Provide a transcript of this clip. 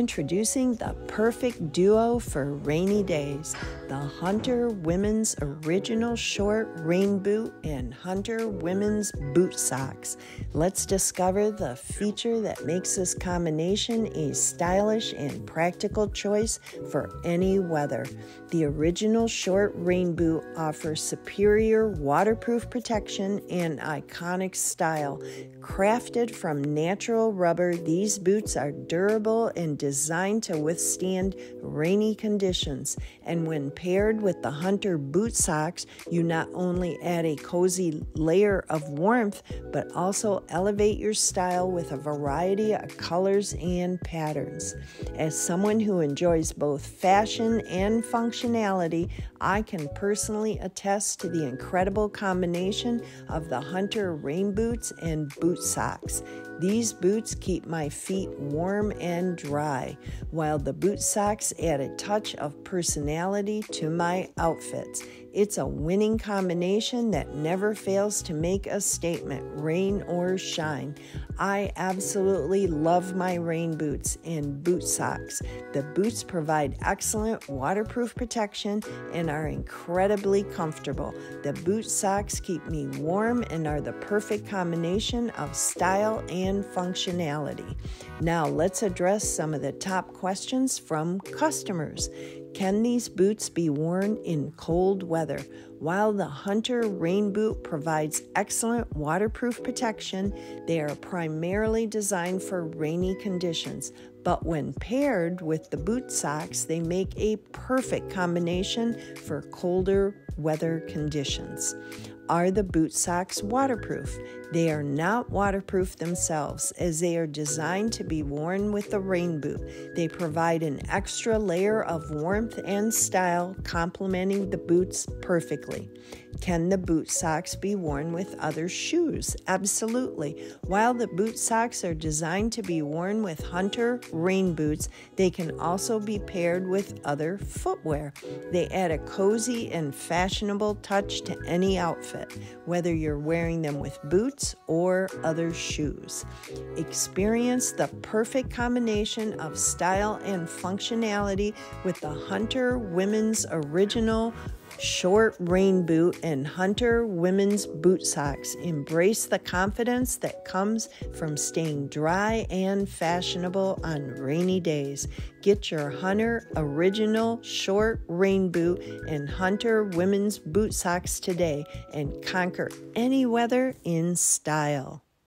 Introducing the perfect duo for rainy days the Hunter Women's Original Short Rain Boot and Hunter Women's Boot Socks. Let's discover the feature that makes this combination a stylish and practical choice for any weather. The original short rain boot offers superior waterproof protection and iconic style. Crafted from natural rubber, these boots are durable and designed to withstand rainy conditions. And when paired with the Hunter boot socks, you not only add a cozy layer of warmth, but also elevate your style with a variety of colors and patterns. As someone who enjoys both fashion and functionality, I can personally attest to the incredible combination of the Hunter rain boots and boot socks. These boots keep my feet warm and dry, while the boot socks add a touch of personality to my outfits. It's a winning combination that never fails to make a statement, rain or shine. I absolutely love my rain boots and boot socks. The boots provide excellent waterproof protection and are incredibly comfortable. The boot socks keep me warm and are the perfect combination of style and functionality. Now, let's address some of the top questions from customers. Can these boots be worn in cold weather? While the Hunter Rain Boot provides excellent waterproof protection, they are primarily designed for rainy conditions. But when paired with the boot socks, they make a perfect combination for colder weather conditions. Are the boot socks waterproof? They are not waterproof themselves as they are designed to be worn with the rain boot. They provide an extra layer of warmth and style, complementing the boots perfectly. Can the boot socks be worn with other shoes? Absolutely. While the boot socks are designed to be worn with hunter rain boots, they can also be paired with other footwear. They add a cozy and fashionable touch to any outfit, whether you're wearing them with boots or other shoes. Experience the perfect combination of style and functionality with the Hunter Women's Original short rain boot, and Hunter women's boot socks. Embrace the confidence that comes from staying dry and fashionable on rainy days. Get your Hunter original short rain boot and Hunter women's boot socks today and conquer any weather in style.